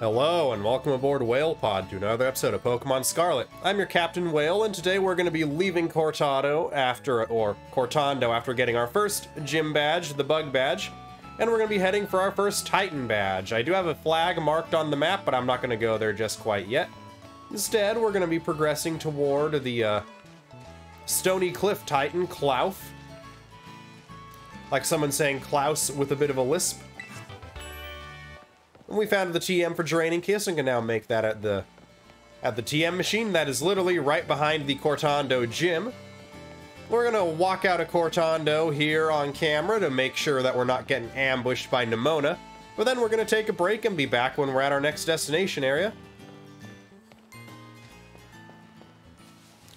Hello, and welcome aboard Whale Pod to another episode of Pokemon Scarlet. I'm your Captain Whale, and today we're going to be leaving Cortado after, or Cortando after getting our first gym badge, the Bug Badge, and we're going to be heading for our first Titan Badge. I do have a flag marked on the map, but I'm not going to go there just quite yet. Instead, we're going to be progressing toward the uh, Stony Cliff Titan, Klawf. Like someone saying Klaus with a bit of a lisp. And we found the TM for Draining Kiss and can now make that at the at the TM machine. That is literally right behind the Cortando gym. We're gonna walk out of Cortando here on camera to make sure that we're not getting ambushed by Nemona. But then we're gonna take a break and be back when we're at our next destination area.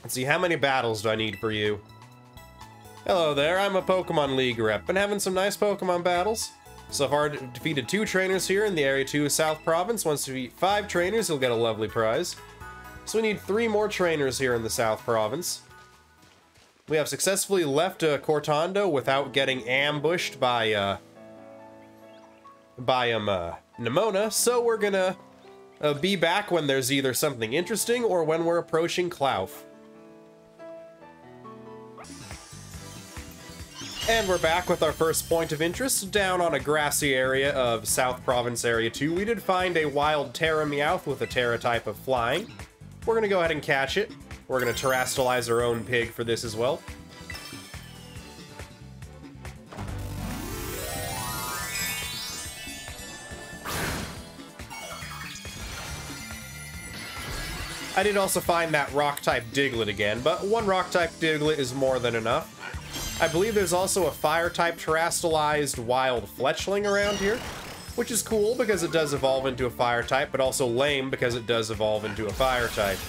Let's see, how many battles do I need for you? Hello there, I'm a Pokemon League rep. Been having some nice Pokemon battles. So far, defeated two trainers here in the Area 2 South Province. Once you defeat five trainers, you'll get a lovely prize. So we need three more trainers here in the South Province. We have successfully left uh, Cortando without getting ambushed by, uh, by, um, uh, Nemona, so we're gonna uh, be back when there's either something interesting or when we're approaching Klawf. And we're back with our first point of interest, down on a grassy area of South Province Area 2. We did find a wild Tera Meowth with a Tera type of flying. We're gonna go ahead and catch it. We're gonna terastallize our own pig for this as well. I did also find that rock-type Diglett again, but one rock-type Diglett is more than enough. I believe there's also a fire-type terastallized wild Fletchling around here, which is cool because it does evolve into a fire-type, but also lame because it does evolve into a fire-type.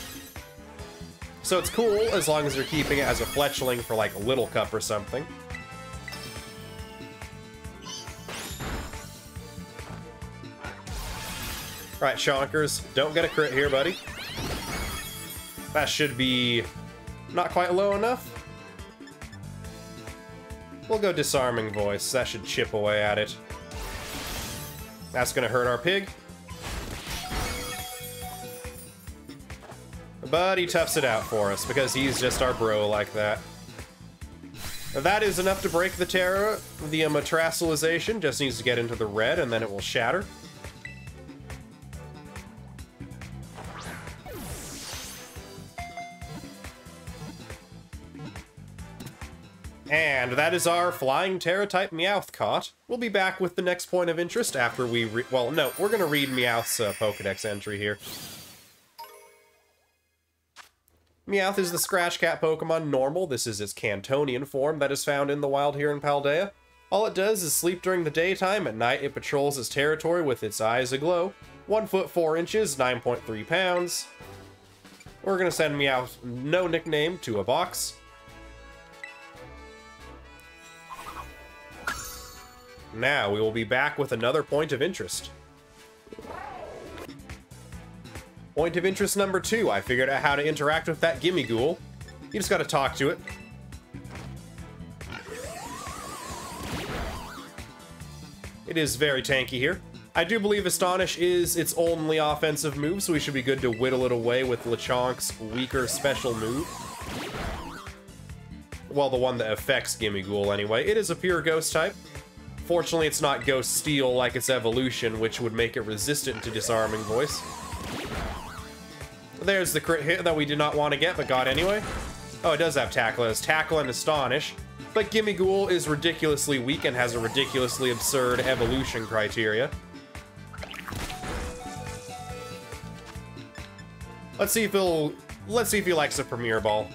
So it's cool as long as you're keeping it as a Fletchling for like a Little Cup or something. Alright, Shonkers, don't get a crit here, buddy. That should be not quite low enough. We'll go Disarming Voice. That should chip away at it. That's gonna hurt our pig. But he toughs it out for us, because he's just our bro like that. That is enough to break the Tera. The um, just needs to get into the red, and then it will shatter. Is our Flying Tera-type Meowth caught. We'll be back with the next point of interest after we Well, no, we're to read Meowth's uh, Pokedex entry here. Meowth is the Scratch Cat Pokemon normal. This is its Kantonian form that is found in the wild here in Paldea. All it does is sleep during the daytime. At night, it patrols its territory with its eyes aglow. 1 foot 4 inches, 9.3 pounds. We're to send Meowth no nickname to a box. Now, we will be back with another point of interest. Point of interest number two, I figured out how to interact with that Gimmighoul. You just gotta talk to it. It is very tanky here. I do believe Astonish is its only offensive move, so we should be good to whittle it away with Lechonk's weaker special move. Well, the one that affects Gimmighoul anyway. It is a pure ghost type. Fortunately, it's not Ghost Steel like its evolution, which would make it resistant to Disarming Voice. There's the crit hit that we did not want to get, but got anyway. Oh, it does have Tackle. It has Tackle and Astonish. But Gimmighoul is ridiculously weak and has a ridiculously absurd evolution criteria. Let's see if he'll... Let's see if he likes a Premier Ball.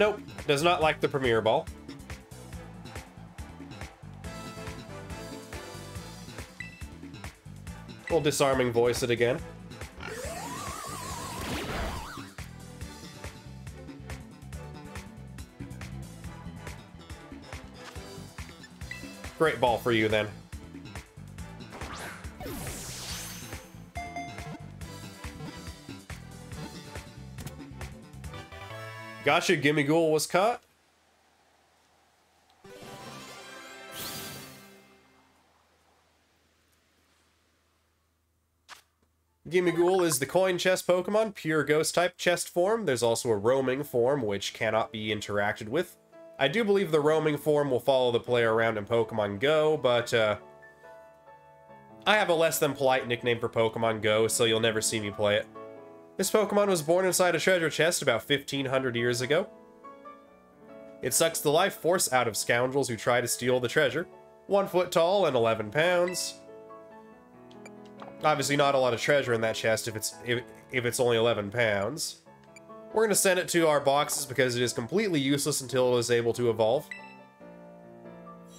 Nope, does not like the Premier Ball. We'll disarming voice it again. Great ball for you then. Gotcha, Gimmighoul was caught. Gimmighoul is the coin chest Pokemon, pure ghost type chest form. There's also a roaming form, which cannot be interacted with. I do believe the roaming form will follow the player around in Pokemon Go, but uh, I have a less than polite nickname for Pokemon Go, so you'll never see me play it. This Pokemon was born inside a treasure chest about 1500 years ago. It sucks the life force out of scoundrels who try to steal the treasure. One foot tall and 11 pounds. Obviously not a lot of treasure in that chest if it's if, if it's only 11 pounds. We're going to send it to our boxes because it is completely useless until it is able to evolve.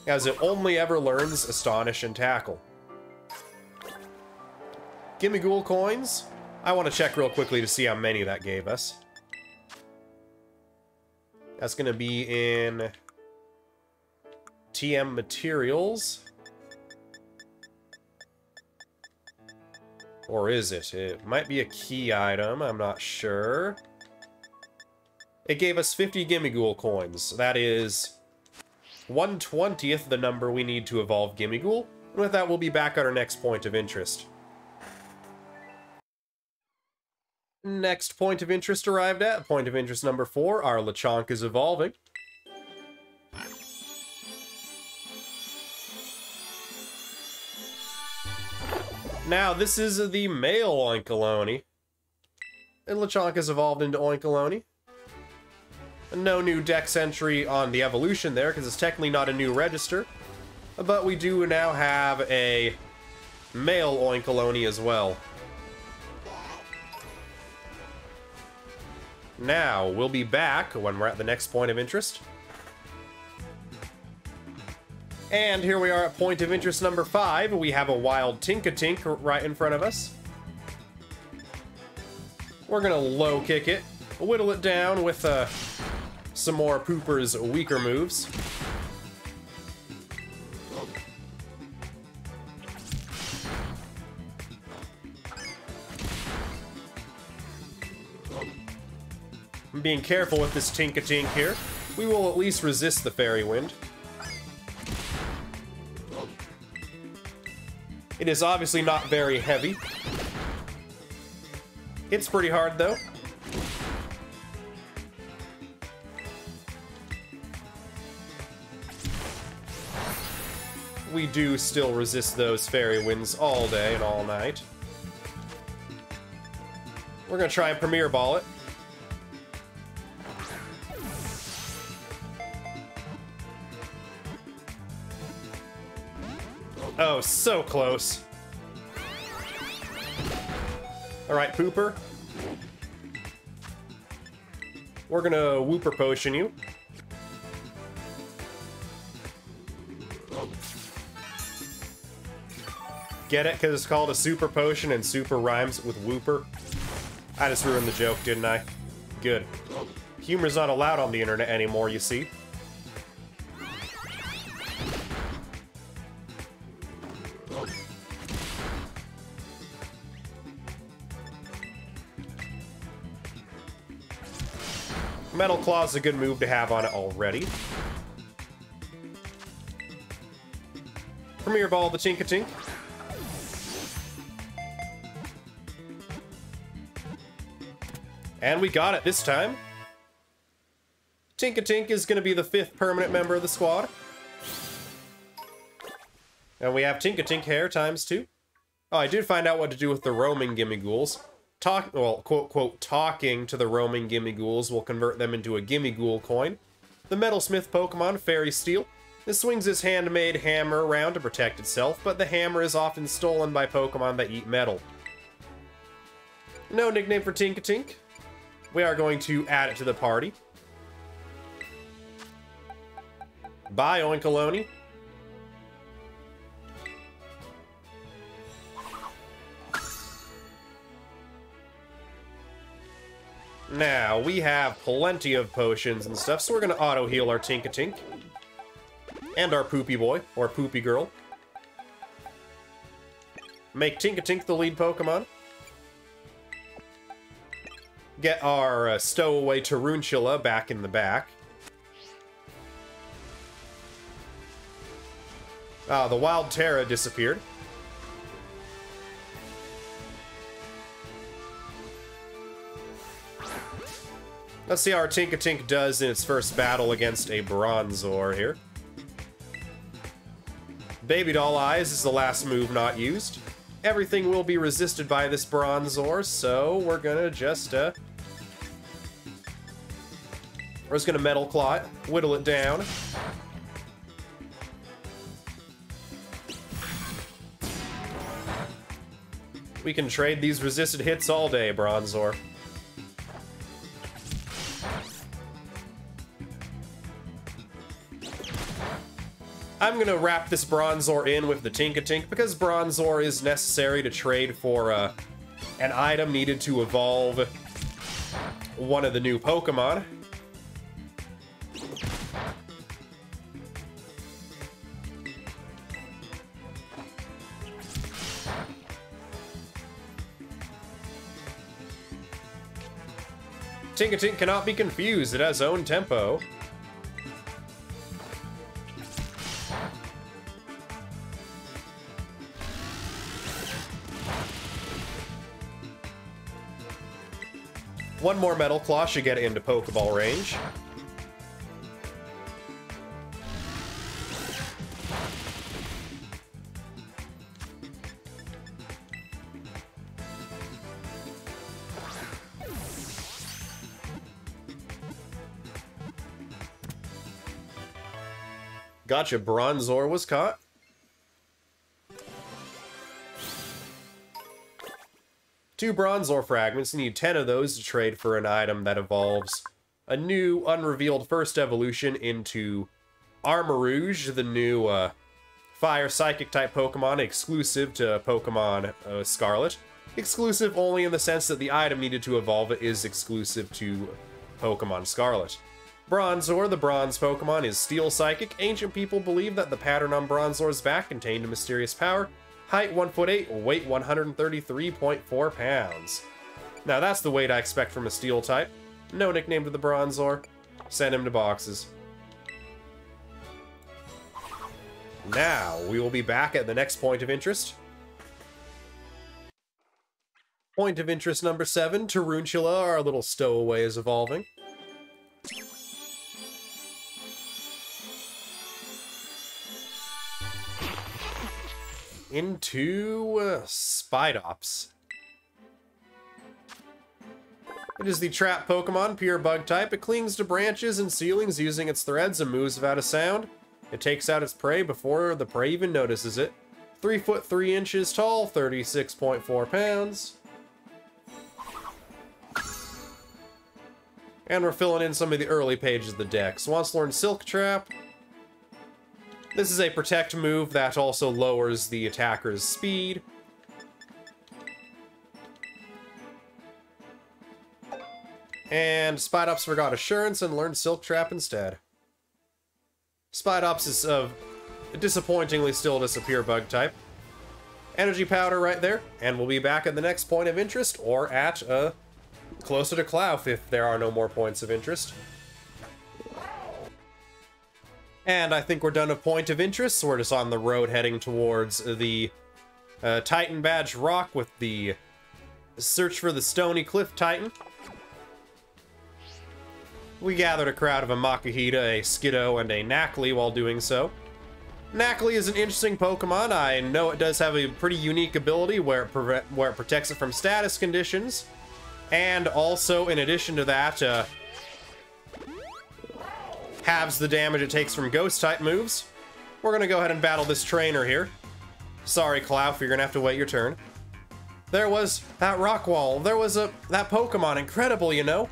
As it only ever learns Astonish and Tackle. Gimmighoul coins. I want to check real quickly to see how many that gave us. That's going to be in TM Materials. Or is it? It might be a key item, I'm not sure. It gave us 50 Gimmighoul coins. That is 1 20th the number we need to evolve Gimmighoul. And with that, we'll be back at our next point of interest. Next point of interest arrived at, point of interest number 4, our Lechonk is evolving. Now, this is the male Oinkologne. And Lechonk has evolved into Oinkologne. No new dex entry on the evolution there, because it's technically not a new register. But we do now have a male Oinkologne as well. Now, we'll be back when we're at the next point of interest. And here we are at point of interest number five. We have a wild Tinkatink right in front of us. We're gonna low kick it, whittle it down with uh, some more Pooper's weaker moves. I'm being careful with this Tinkatink here. We will at least resist the Fairy Wind. It is obviously not very heavy. It's pretty hard, though. We do still resist those fairy winds all day and all night. We're gonna try and Premier Ball it. So close. Alright, Pooper. We're gonna Wooper Potion you. Get it? Because it's called a Super Potion and Super rhymes with Wooper. I just ruined the joke, didn't I? Good. Humor's not allowed on the internet anymore, you see. Metal Claw is a good move to have on it already. Premier Ball the Tinkatink. And we got it this time. Tinkatink is going to be the fifth permanent member of the squad. And we have Tinkatink hair times two. Oh, I did find out what to do with the roaming Gimmighouls talk well quote quote talking to the roaming gimme Gimmighoul's will convert them into a Gimmighoul coin. The Metalsmith Pokemon, Fairy Steel, it swings its handmade hammer around to protect itself, but the hammer is often stolen by Pokemon that eat metal. No nickname for Tinkatink. We are going to add it to the party. Bye, Oinkologne. Now, we have plenty of potions and stuff, so we're gonna auto-heal our Tinkatink. And our Poopy Boy, or Poopy Girl. Make Tinkatink the lead Pokemon. Get our uh, stowaway Tarountula back in the back. Ah, the Wild Tera disappeared. Let's see how our Tinkatink does in its first battle against a Bronzor here. Baby Doll Eyes is the last move not used. Everything will be resisted by this Bronzor, so we're gonna just, uh... We're just gonna Metal Claw it, whittle it down. We can trade these resisted hits all day, Bronzor. I'm gonna wrap this Bronzor in with the Tinkatink because Bronzor is necessary to trade for uh, an item needed to evolve one of the new Pokemon. Tinkatink cannot be confused, it has own tempo. One more Metal Claw should get into Pokeball range. Gotcha, Bronzor was caught. Two Bronzor fragments, you need 10 of those to trade for an item that evolves a new unrevealed first evolution into Armarouge, the new uh, fire psychic type Pokemon exclusive to Pokemon uh, Scarlet. Exclusive only in the sense that the item needed to evolve is exclusive to Pokemon Scarlet. Bronzor, the bronze Pokemon, is Steel Psychic. Ancient people believe that the pattern on Bronzor's back contained a mysterious power Height 1 foot 8, weight 133.4 pounds. Now that's the weight I expect from a steel type. No nickname to the Bronzor. Send him to boxes. Now, we will be back at the next point of interest. Point of interest number 7, Tarountula, our little stowaway is evolving. Into uh, Spidops. It is the trap Pokemon, pure bug type. It clings to branches and ceilings using its threads and moves without a sound. It takes out its prey before the prey even notices it. 3 foot 3 inches tall, 36.4 pounds. And we're filling in some of the early pages of the dex. So Wants to learn Silk Trap, this is a protect move that also lowers the attacker's speed. And Spidops forgot Assurance and learned Silk Trap instead. Spidops is of disappointingly still a disappear bug type. Energy Powder right there, and we'll be back at the next point of interest, or at, uh, closer to Klawf if there are no more points of interest. And I think we're done a point of interest, so we're just on the road heading towards the uh, Titan Badge Rock with the search for the Stony Cliff Titan. We gathered a crowd of a Makuhita, a Skiddo, and a Nacli while doing so. Nacli is an interesting Pokemon. I know it does have a pretty unique ability where it, where it protects it from status conditions. And also, in addition to that, uh, halves the damage it takes from Ghost-type moves. We're gonna go ahead and battle this trainer here. Sorry, Klawf, you're gonna have to wait your turn. There was that rock wall. There was a that Pokemon. Incredible, you know?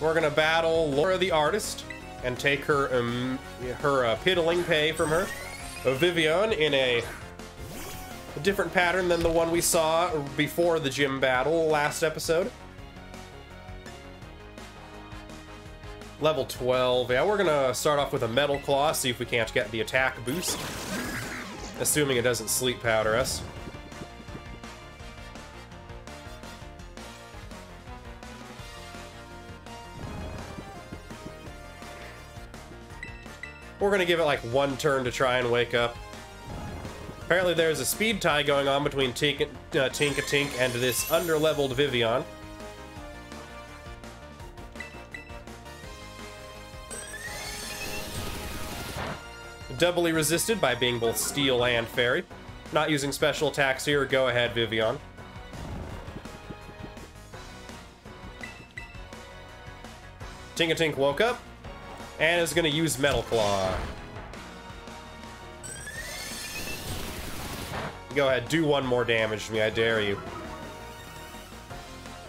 We're gonna battle Laura the Artist and take her um, her uh, piddling pay from her. Vivillon in a, a different pattern than the one we saw before the gym battle last episode. Level 12. Yeah, we're gonna start off with a Metal Claw, see if we can't get the attack boost. Assuming it doesn't Sleep Powder us. We're gonna give it like one turn to try and wake up. Apparently there's a speed tie going on between Tink, uh, Tinkatink and this under-leveled Vivillon. Doubly resisted by being both steel and fairy. Not using special attacks here. Go ahead, Vivian. Tinkatink woke up and is going to use Metal Claw. Go ahead, do one more damage to me, I dare you.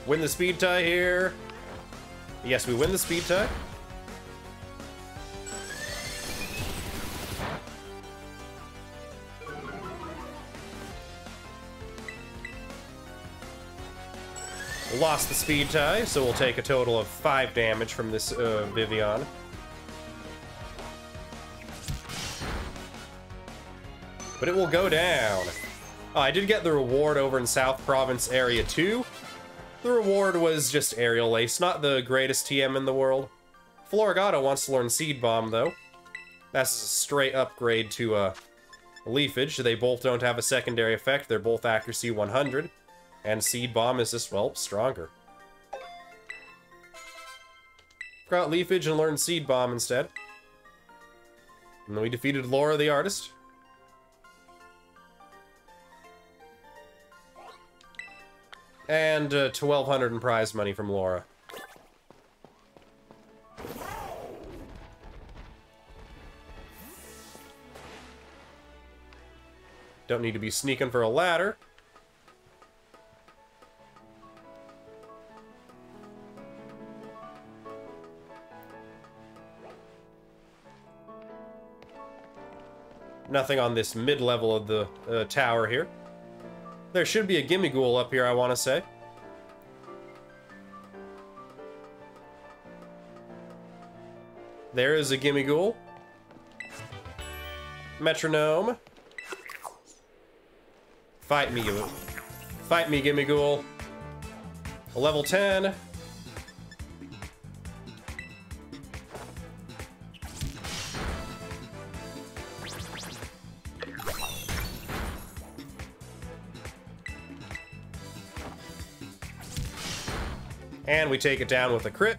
Win the speed tie here. Yes, we win the speed tie. Lost the speed tie, so we'll take a total of 5 damage from this uh, Vivian. But it will go down. Oh, I did get the reward over in South Province Area 2. The reward was just Aerial Ace, not the greatest TM in the world. Floragato wants to learn Seed Bomb, though. That's a straight upgrade to uh, Leafage. They both don't have a secondary effect. They're both accuracy 100. And Seed Bomb is just, well, stronger. Got Leafage and learned Seed Bomb instead. And then we defeated Laura the Artist. And uh, 1200 in prize money from Laura. Don't need to be sneaking for a ladder. Nothing on this mid-level of the uh, tower here. There should be a Gimmighoul up here, I want to say. There is a Gimmighoul. Metronome. Fight me, Fight me, Gimmighoul. A level 10. Take it down with a crit.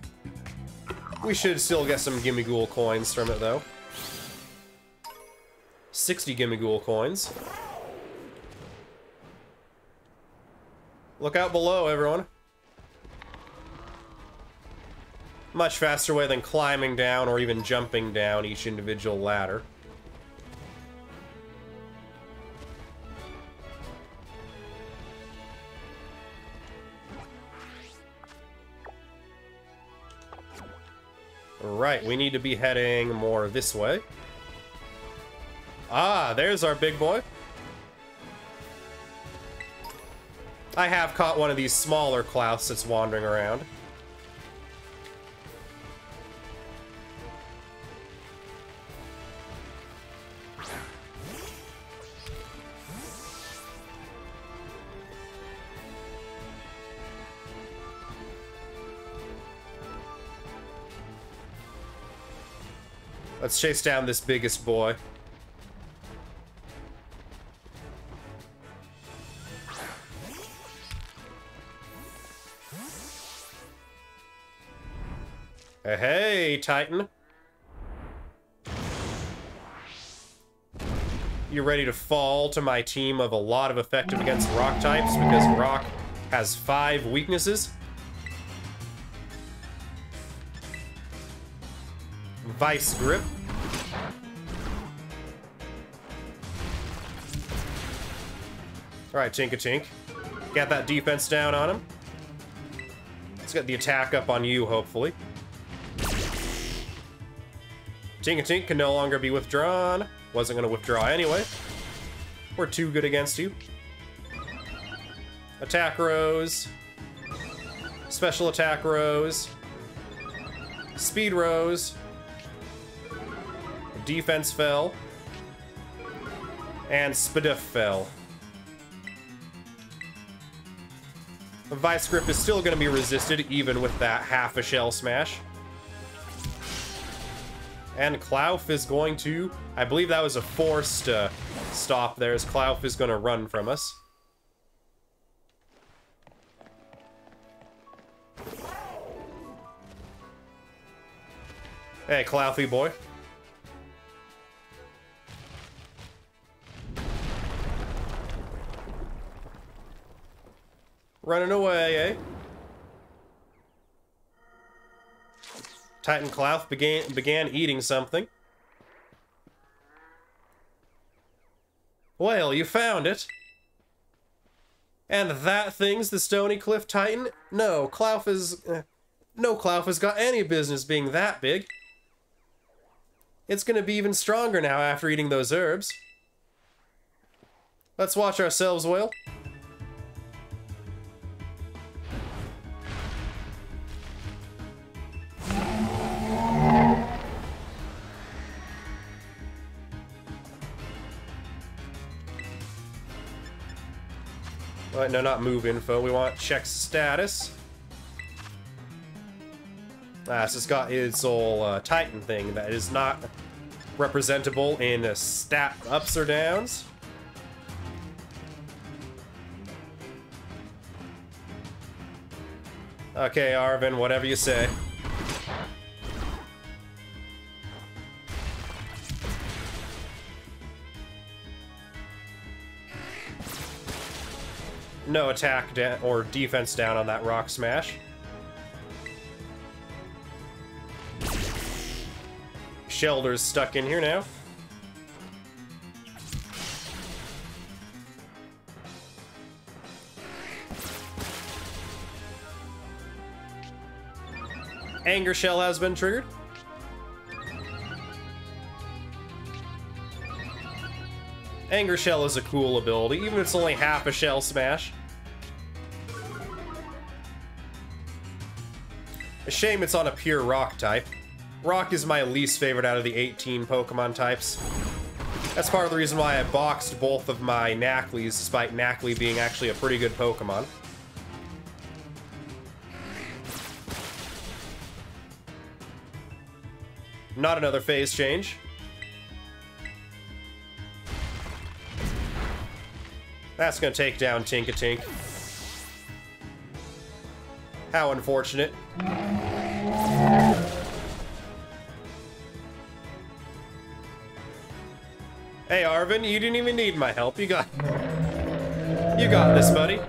We should still get some Gimmighoul coins from it, though. 60 Gimmighoul coins. Look out below, everyone. Much faster way than climbing down or even jumping down each individual ladder. Right, we need to be heading more this way. Ah, there's our big boy. I have caught one of these smaller Klaus that's wandering around. Let's chase down this biggest boy. Uh, hey, Titan. You're ready to fall to my team of a lot of effective against rock types because rock has five weaknesses? Vice Grip. Alright, Tinkatink. Got that defense down on him. Let's get the attack up on you, hopefully. Tinkatink can no longer be withdrawn. Wasn't going to withdraw anyway. We're too good against you. Attack Rose. Special Attack Rose. Speed Rose. Defense fell. And Spadif fell. The Vice Grip is still going to be resisted, even with that half a shell smash. And Klawf is going to... I believe that was a forced uh, stop there, as Klawf is going to run from us. Hey, Klaufy boy. Running away, eh? Titan Klawf began, began eating something. Well, you found it. And that thing's the Stony Cliff Titan? No, Klawf is... Uh, no Klawf has got any business being that big. It's gonna be even stronger now after eating those herbs. Let's watch ourselves, Whale. Right, no, not move info. We want check status. Ah, so it's got its old uh, Titan thing that is not representable in uh, stat ups or downs. Okay, Arven, whatever you say. No attack or defense down on that rock smash. Shellder's stuck in here now. Anger Shell has been triggered. Anger Shell is a cool ability, even if it's only half a Shell Smash. Shame it's on a pure Rock type. Rock is my least favorite out of the 18 Pokemon types. That's part of the reason why I boxed both of my Naclis, despite Nacli being actually a pretty good Pokemon. Not another phase change. That's gonna take down Tinkatink. How unfortunate. Hey, Arven, you didn't even need my help. You got... You got this, buddy.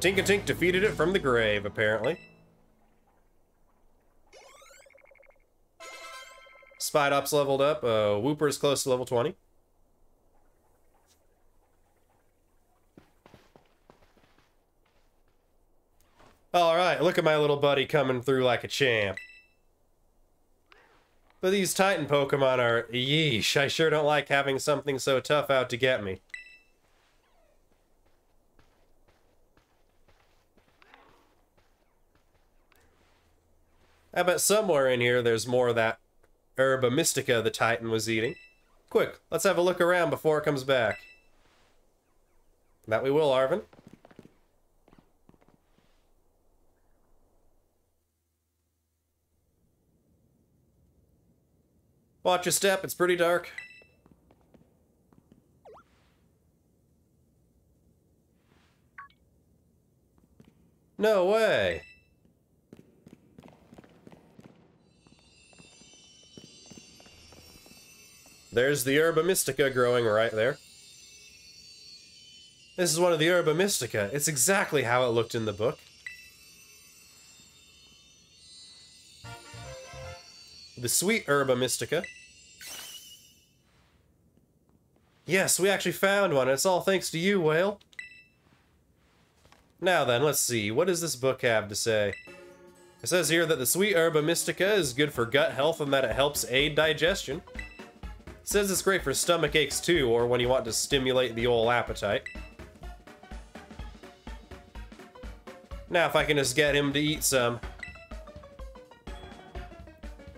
Tinkatink defeated it from the grave, apparently. Spidops leveled up. Uh, is close to level 20. Alright, look at my little buddy coming through like a champ. But these Titan Pokemon are... Yeesh, I sure don't like having something so tough out to get me. I bet somewhere in here there's more of that Herba Mystica the Titan was eating. Quick, let's have a look around before it comes back. That we will, Arven. Watch your step, it's pretty dark. No way. There's the Herba Mystica growing right there. This is one of the Herba Mystica. It's exactly how it looked in the book. The sweet Herba Mystica. Yes, we actually found one. It's all thanks to you, Whale. Now then, let's see. What does this book have to say? It says here that the sweet Herba Mystica is good for gut health and that it helps aid digestion. Says it's great for stomach aches too, or when you want to stimulate the old appetite. Now if I can just get him to eat some.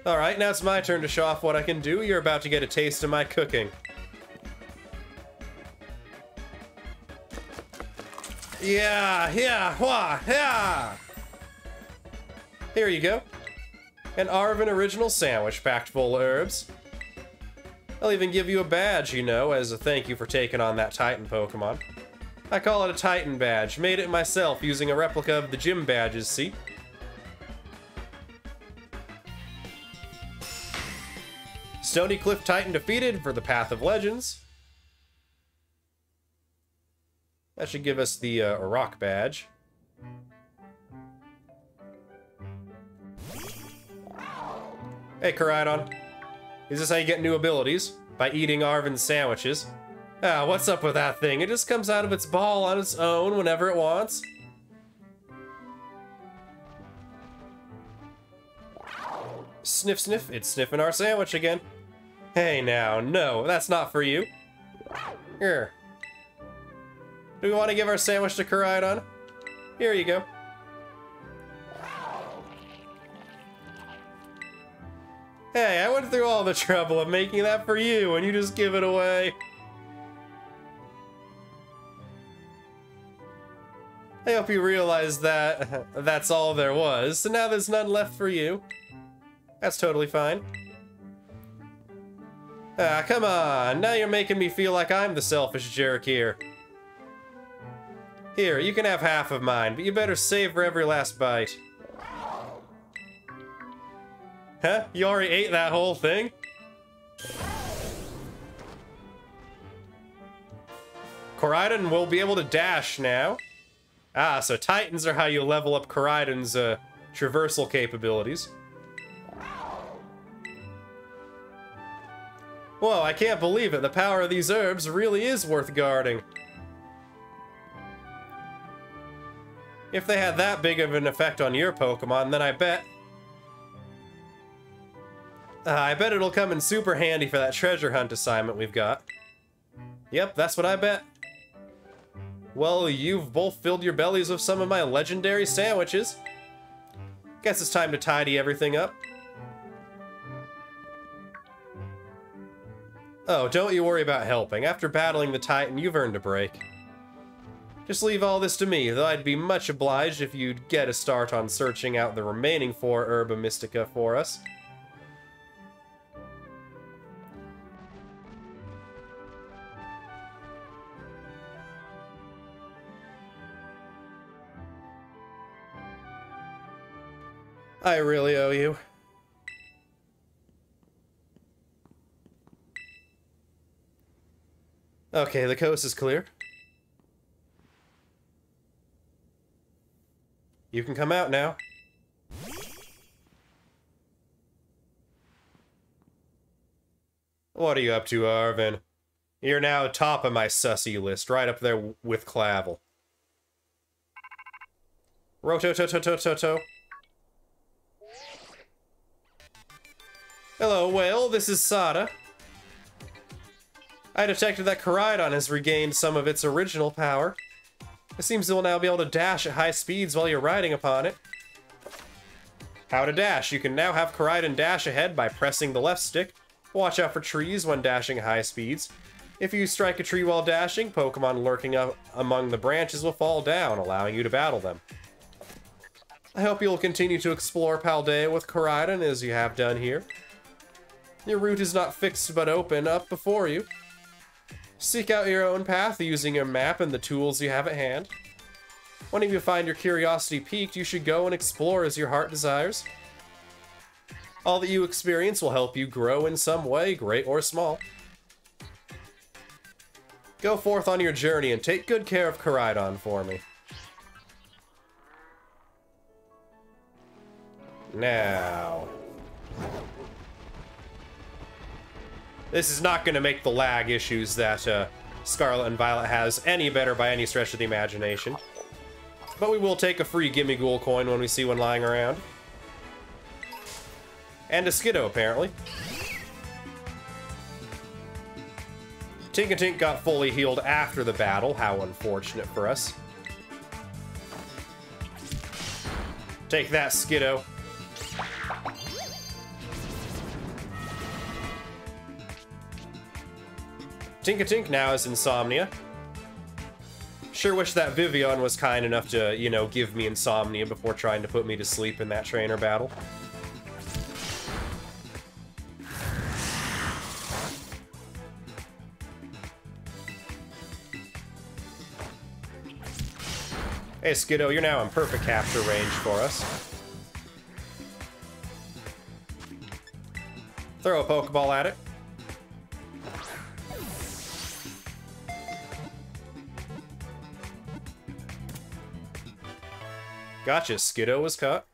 Alright, now it's my turn to show off what I can do. You're about to get a taste of my cooking. Yeah, yeah, wah, yeah! Here you go. An Arven original sandwich packed full of herbs. I'll even give you a badge, you know, as a thank you for taking on that Titan Pokemon. I call it a Titan badge. Made it myself using a replica of the gym badges, see? Stony Cliff Titan defeated for the Path of Legends. That should give us the uh, rock badge. Hey, Koraidon. Is this how you get new abilities? By eating Arven's sandwiches? Ah, what's up with that thing? It just comes out of its ball on its own whenever it wants. Sniff, sniff. It's sniffing our sandwich again. Hey now, no, that's not for you. Here. Do we want to give our sandwich to Koraidon? Here you go. Hey, I went through all the trouble of making that for you, and you just give it away. I hope you realize that that's all there was, so now there's none left for you. That's totally fine. Ah, come on, now you're making me feel like I'm the selfish jerk here. Here, you can have half of mine, but you better savor every last bite. Huh? You already ate that whole thing? Koraidon will be able to dash now. Ah, so Titans are how you level up Koraidon's uh, traversal capabilities. Whoa, I can't believe it. The power of these herbs really is worth guarding. If they had that big of an effect on your Pokemon, then I bet uh, I bet it'll come in super handy for that treasure hunt assignment we've got. Yep, that's what I bet. Well, you've both filled your bellies with some of my legendary sandwiches. Guess it's time to tidy everything up. Oh, don't you worry about helping. After battling the Titan, you've earned a break. Just leave all this to me, though I'd be much obliged if you'd get a start on searching out the remaining four Herba Mystica for us. I really owe you. Okay, the coast is clear. You can come out now. What are you up to, Arven? You're now top of my sussy list, right up there with Clavel. Roto-to-to-to-to-to. Hello, Whale. This is Sada. I detected that Koraidon has regained some of its original power. It seems it will now be able to dash at high speeds while you're riding upon it. How to dash. You can now have Koraidon dash ahead by pressing the left stick. Watch out for trees when dashing at high speeds. If you strike a tree while dashing, Pokemon lurking up among the branches will fall down, allowing you to battle them. I hope you'll continue to explore Paldea with Koraidon as you have done here. Your route is not fixed but open up before you. Seek out your own path using your map and the tools you have at hand. When you find your curiosity piqued, you should go and explore as your heart desires. All that you experience will help you grow in some way, great or small. Go forth on your journey and take good care of Koraidon for me. Now... This is not going to make the lag issues that uh, Scarlet and Violet has any better by any stretch of the imagination. But we will take a free Gimmighoul coin when we see one lying around. And a Skiddo, apparently. Tinkatink got fully healed after the battle, how unfortunate for us. Take that, Skiddo. Tinkatink now is Insomnia. Sure wish that Vivian was kind enough to, you know, give me Insomnia before trying to put me to sleep in that trainer battle. Hey Skiddo, you're now in perfect capture range for us. Throw a Pokeball at it. Gotcha, Skiddo was caught.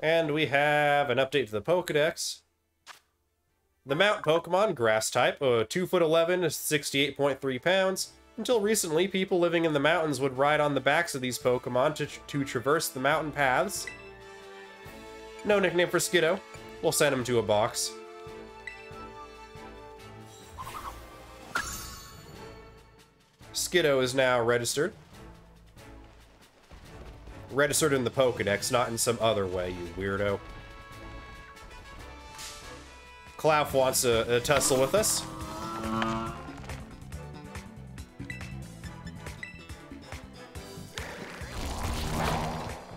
And we have an update to the Pokedex. The Mount Pokemon, Grass type, uh, 2 foot 11, 68.3 pounds. Until recently, people living in the mountains would ride on the backs of these Pokemon to, to traverse the mountain paths. No nickname for Skiddo. We'll send him to a box. Skiddo is now registered. Registered in the Pokedex, not in some other way, you weirdo. Klawf wants to tussle with us.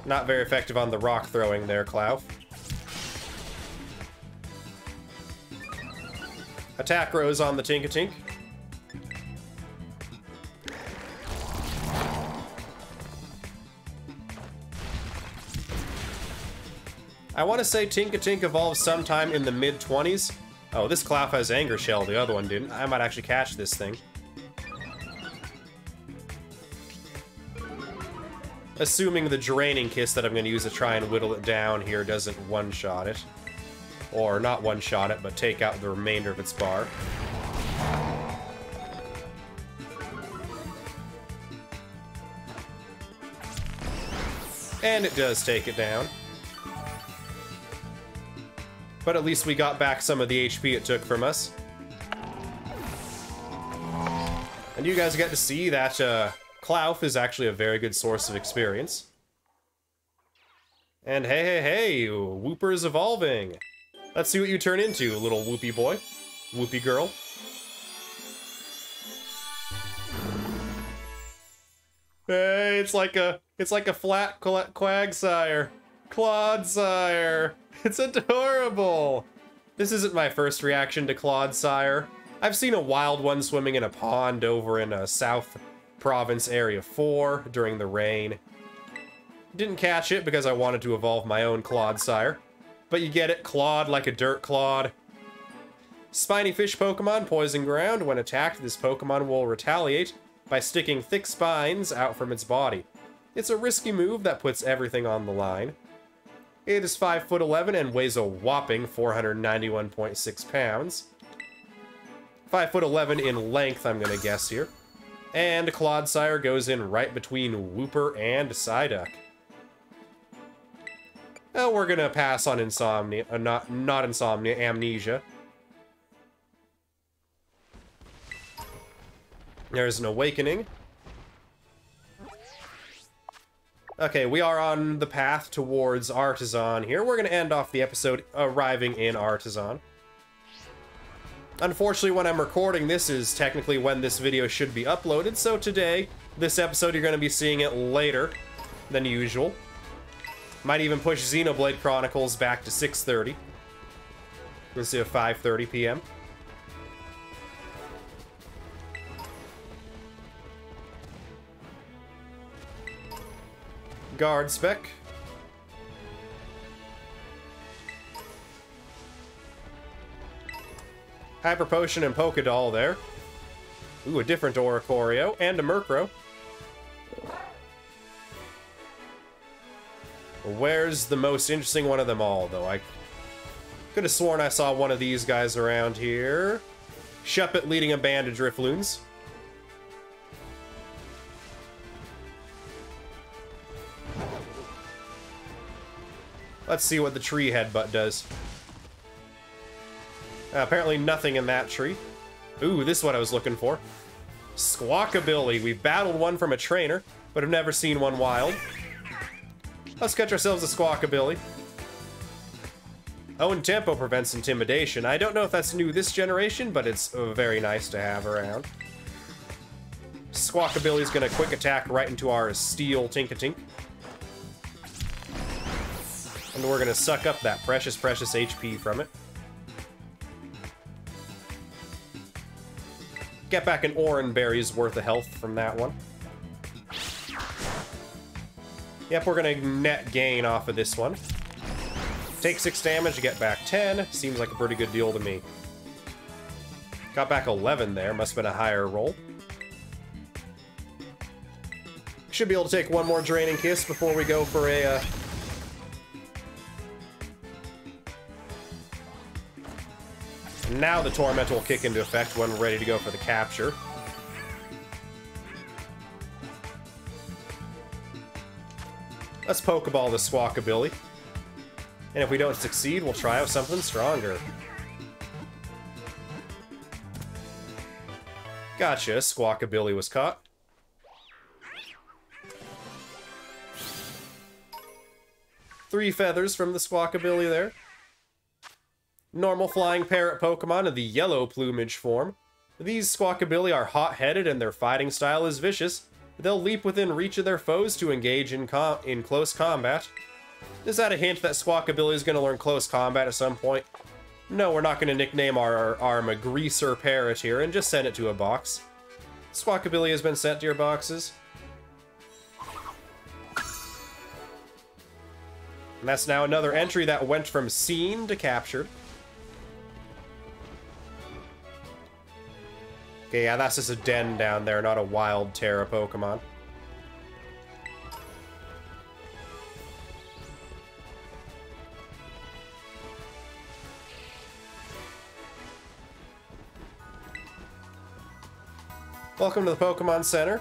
Not very effective on the rock throwing there, Klawf. Attack Rose on the Tinkatink. I want to say Tinkatink evolves sometime in the mid-20s. Oh, this Klawf has Anger Shell, the other one didn't. I might actually catch this thing. Assuming the Draining Kiss that I'm going to use to try and whittle it down here doesn't one-shot it. Or not one-shot it, but take out the remainder of its bar. And it does take it down. But at least we got back some of the HP it took from us. And you guys get to see that uh, is actually a very good source of experience. And hey, hey, hey, Wooper is evolving. Let's see what you turn into, little whoopy boy. Whoopy girl. Hey, it's like a, it's like a flat Quagsire. Clodsire. It's adorable! This isn't my first reaction to Clodsire. I've seen a wild one swimming in a pond over in a South Province Area 4 during the rain. Didn't catch it because I wanted to evolve my own Clodsire. But you get it, Clawed like a dirt clod. Spiny fish Pokemon, Poison Ground. When attacked, this Pokemon will retaliate by sticking thick spines out from its body. It's a risky move that puts everything on the line. It is 5 foot 11 and weighs a whopping 491.6 pounds. 5 foot 11 in length, I'm gonna guess here. And Clodsire goes in right between Wooper and Psyduck. Oh, we're gonna pass on Insomnia, uh, not, not Insomnia, Amnesia. There's an Awakening. Okay, we are on the path towards Artazon here. We're going to end off the episode arriving in Artazon. Unfortunately, when I'm recording this is technically when this video should be uploaded, so today, this episode, you're going to be seeing it later than usual. Might even push Xenoblade Chronicles back to 6.30 instead of 5.30 p.m. guard spec. Hyper Potion and Poke Doll there. Ooh, a different Oricorio and a Murkrow. Where's the most interesting one of them all, though? I could have sworn I saw one of these guys around here. Shuppet leading a band of Drifloons. Let's see what the tree headbutt does. Uh, apparently nothing in that tree. Ooh, this is what I was looking for. Squawkabilly. We've battled one from a trainer, but have never seen one wild. Let's catch ourselves a Squawkabilly. Oh, and Tempo prevents Intimidation. I don't know if that's new this generation, but it's very nice to have around. Squawkabilly's gonna quick attack right into our Steel Tinkatink. And we're gonna suck up that precious, precious HP from it. Get back an Oran Berry's worth of health from that one. Yep, we're gonna net gain off of this one. Take 6 damage, to get back 10. Seems like a pretty good deal to me. Got back 11 there, must have been a higher roll. Should be able to take one more Draining Kiss before we go for a... Uh... Now the Torment will kick into effect when we're ready to go for the capture. Let's Pokeball the Squawkabilly. And if we don't succeed, we'll try out something stronger. Gotcha, Squawkabilly was caught. Three feathers from the Squawkabilly there. Normal flying parrot Pokemon in the yellow plumage form. These Squawkabilly are hot-headed and their fighting style is vicious. They'll leap within reach of their foes to engage in, com in close combat. Is that a hint that Squawkabilly is going to learn close combat at some point? No, we're not going to nickname our, our Magreaser parrot here and just send it to a box. Squawkabilly has been sent to your boxes. And that's now another entry that went from seen to captured. Okay, yeah, that's just a den down there, not a wild Tera Pokemon. Welcome to the Pokemon Center.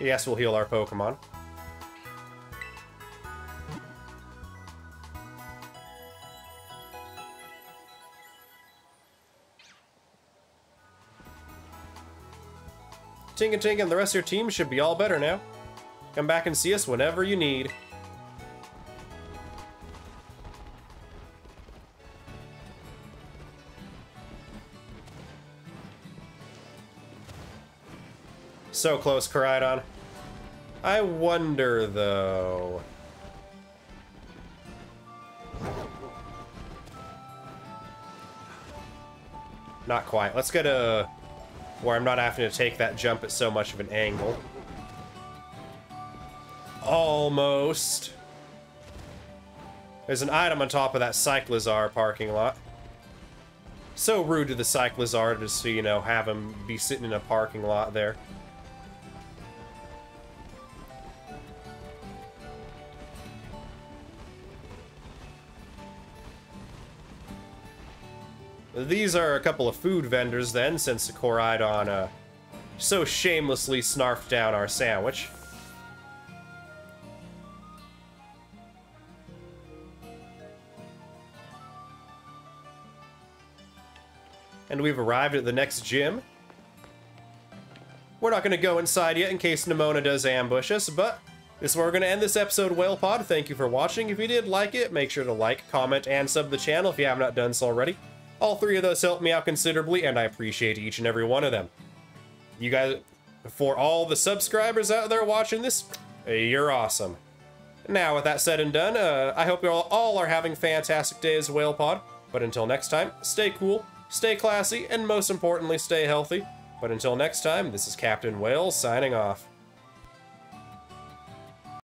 Yes, we'll heal our Pokemon. Tinkatink and the rest of your team should be all better now. Come back and see us whenever you need. So close, Koraidon. I wonder, though... Not quite. Let's get a... Where I'm not having to take that jump at so much of an angle. Almost. There's an item on top of that Cyclizar parking lot. So rude to the Cyclizar to just, you know, have him be sitting in a parking lot there. These are a couple of food vendors then, since the Koraidon uh, so shamelessly snarfed down our sandwich. And we've arrived at the next gym. We're not going to go inside yet in case Nemona does ambush us, but this is where we're going to end this episode Whale Pod. Thank you for watching. If you did like it, make sure to like, comment, and sub the channel if you have not done so already. All three of those helped me out considerably, and I appreciate each and every one of them. You guys, for all the subscribers out there watching this, you're awesome. Now, with that said and done, uh, I hope you all, all are having fantastic days, WhalePod. But until next time, stay cool, stay classy, and most importantly, stay healthy. But until next time, this is Captain Whale signing off.